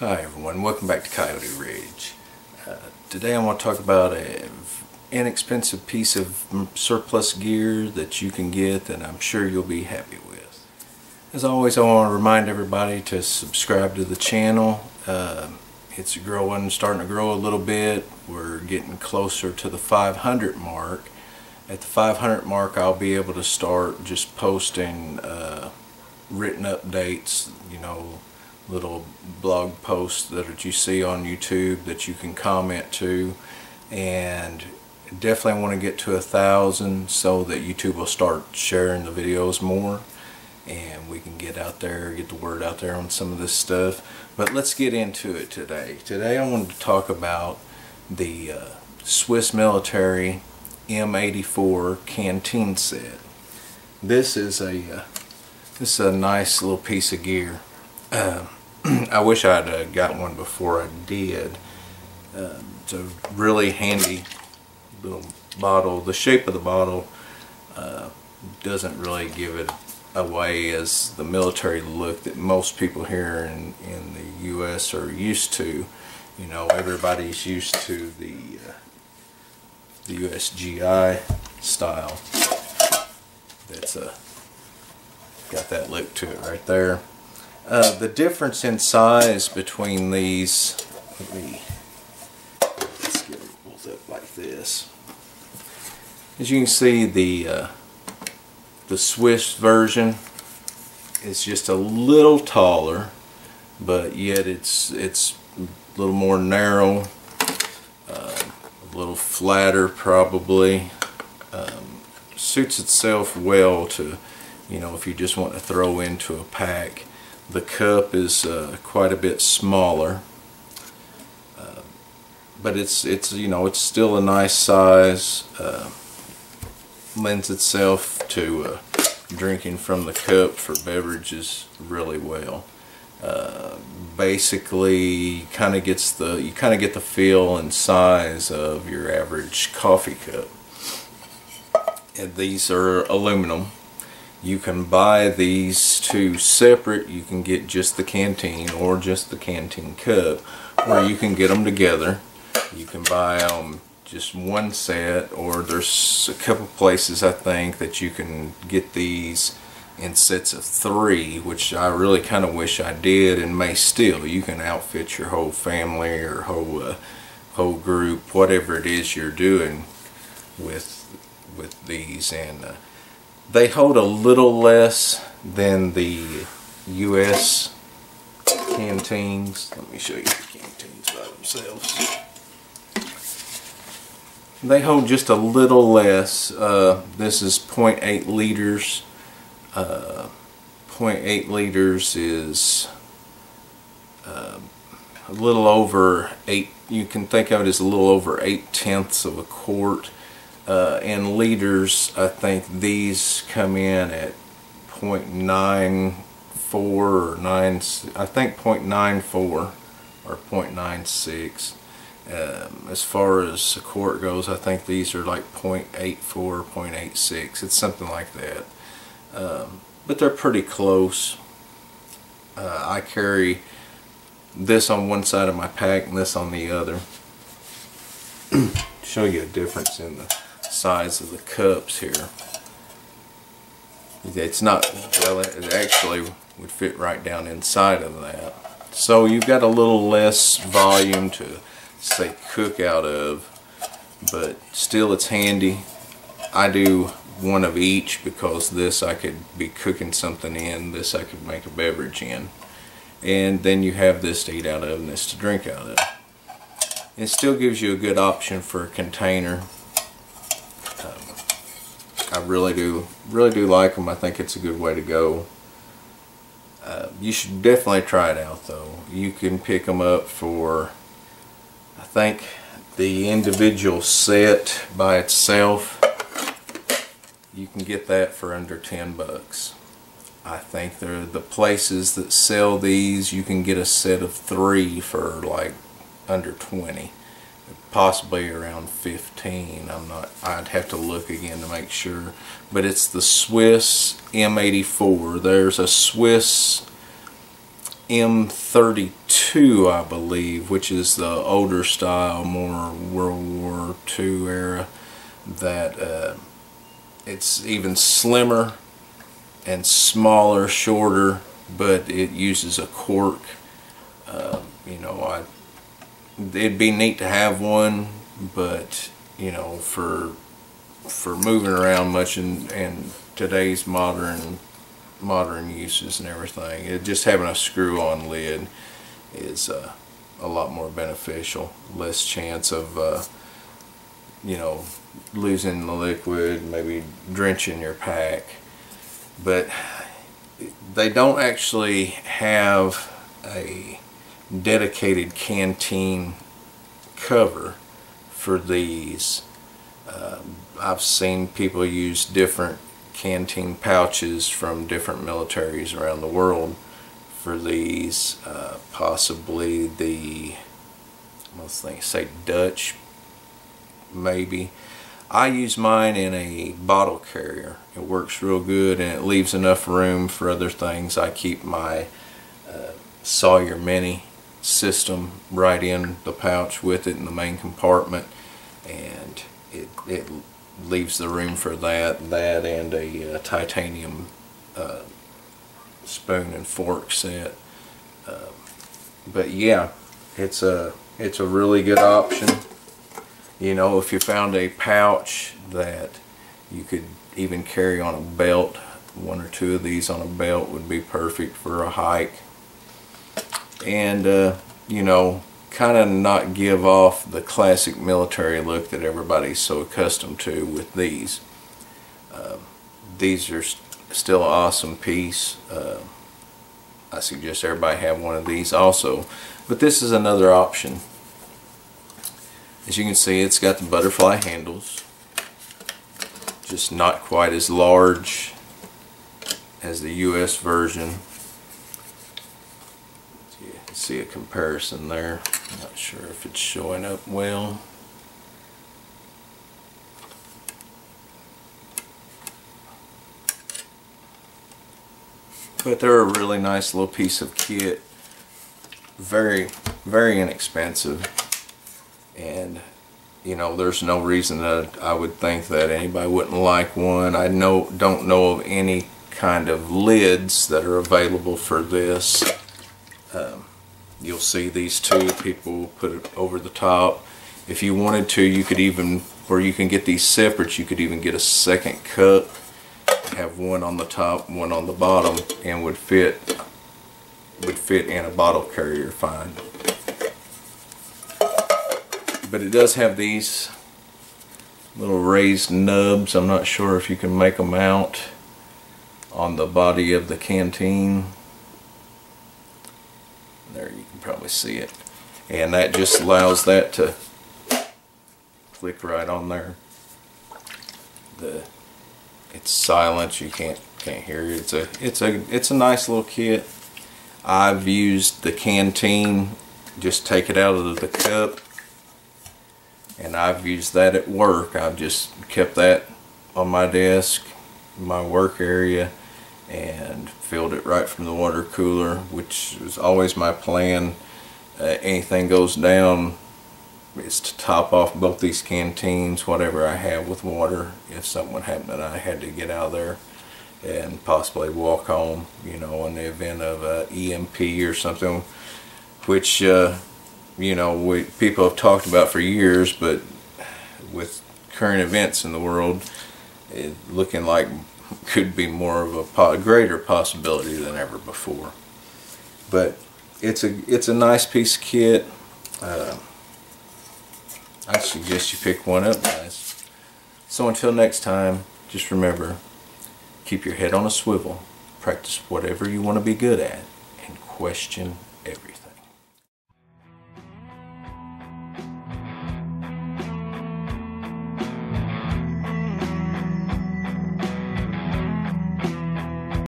Hi everyone, welcome back to Coyote Ridge. Uh, today I want to talk about an inexpensive piece of surplus gear that you can get that I'm sure you'll be happy with. As always I want to remind everybody to subscribe to the channel. Uh, it's growing, starting to grow a little bit. We're getting closer to the 500 mark. At the 500 mark I'll be able to start just posting uh, written updates, you know, little blog posts that you see on YouTube that you can comment to. And definitely want to get to a thousand so that YouTube will start sharing the videos more. And we can get out there get the word out there on some of this stuff. But let's get into it today. Today I wanted to talk about the uh, Swiss military M84 canteen set. This is a uh, this is a nice little piece of gear uh, I wish I'd uh, got one before I did. Uh, it's a really handy little bottle. The shape of the bottle uh, doesn't really give it away as the military look that most people here in, in the U.S. are used to. You know, everybody's used to the, uh, the USGI style. That's a, uh, got that look to it right there. Uh, the difference in size between these, let me, let's get it pulled up like this. As you can see, the uh, the Swiss version is just a little taller, but yet it's it's a little more narrow, uh, a little flatter probably. Um, suits itself well to, you know, if you just want to throw into a pack. The cup is uh, quite a bit smaller, uh, but it's it's you know it's still a nice size. Uh, lends itself to uh, drinking from the cup for beverages really well. Uh, basically, kind of gets the you kind of get the feel and size of your average coffee cup. And these are aluminum you can buy these two separate. You can get just the canteen or just the canteen cup or you can get them together. You can buy them just one set or there's a couple places I think that you can get these in sets of three which I really kind of wish I did and may still. You can outfit your whole family or whole uh, whole group whatever it is you're doing with with these and uh, they hold a little less than the US canteens. Let me show you the canteens by themselves. They hold just a little less. Uh, this is 0.8 liters. Uh, 0.8 liters is uh, a little over 8, you can think of it as a little over 8 tenths of a quart uh, in liters I think these come in at 0.94 or 9 I think 0.94 or 0.96 um, as far as the quart goes I think these are like 0.84 0.86 it's something like that. Um, but they're pretty close. Uh, I carry this on one side of my pack and this on the other. Show you a difference in the size of the cups here. It's not, well it actually would fit right down inside of that. So you've got a little less volume to say cook out of, but still it's handy. I do one of each because this I could be cooking something in, this I could make a beverage in. And then you have this to eat out of and this to drink out of. It still gives you a good option for a container I really do, really do like them. I think it's a good way to go. Uh, you should definitely try it out though. You can pick them up for, I think, the individual set by itself. You can get that for under 10 bucks. I think they're the places that sell these, you can get a set of three for like under 20 possibly around 15 I'm not I'd have to look again to make sure. But it's the Swiss M84 there's a Swiss M32 I believe which is the older style more World War II era that uh, it's even slimmer and smaller shorter but it uses a cork. Uh, you know I it'd be neat to have one but you know for for moving around much in, in today's modern modern uses and everything. It, just having a screw-on lid is uh, a lot more beneficial. Less chance of, uh, you know, losing the liquid, maybe drenching your pack. But they don't actually have a dedicated canteen cover for these. Uh, I've seen people use different canteen pouches from different militaries around the world for these. Uh, possibly the, let's think, say Dutch, maybe. I use mine in a bottle carrier. It works real good and it leaves enough room for other things. I keep my uh, Sawyer Mini system right in the pouch with it in the main compartment and it, it leaves the room for that, that and a uh, titanium uh, spoon and fork set. Uh, but yeah, it's a it's a really good option. You know, if you found a pouch that you could even carry on a belt, one or two of these on a belt would be perfect for a hike. And uh, you know, kind of not give off the classic military look that everybody's so accustomed to with these. Uh, these are st still an awesome piece. Uh, I suggest everybody have one of these also. But this is another option. As you can see, it's got the butterfly handles. Just not quite as large as the US version see a comparison there. Not sure if it's showing up well. But they're a really nice little piece of kit. Very, very inexpensive. And, you know, there's no reason that I would think that anybody wouldn't like one. I know, don't know of any kind of lids that are available for this. Um, you'll see these two people put it over the top. If you wanted to you could even where you can get these separate you could even get a second cup. Have one on the top one on the bottom and would fit would fit in a bottle carrier fine. But it does have these little raised nubs. I'm not sure if you can make them out on the body of the canteen there you can probably see it. And that just allows that to click right on there. The it's silent, you can't can't hear it. It's a it's a it's a nice little kit. I've used the canteen, just take it out of the cup and I've used that at work. I've just kept that on my desk, my work area and filled it right from the water cooler which was always my plan. Uh, anything goes down is to top off both these canteens whatever I have with water if something happened I had to get out of there and possibly walk home you know in the event of a EMP or something which uh, you know we, people have talked about for years but with current events in the world it, looking like could be more of a greater possibility than ever before. But it's a it's a nice piece of kit. Uh, I suggest you pick one up, guys. So until next time, just remember, keep your head on a swivel, practice whatever you want to be good at, and question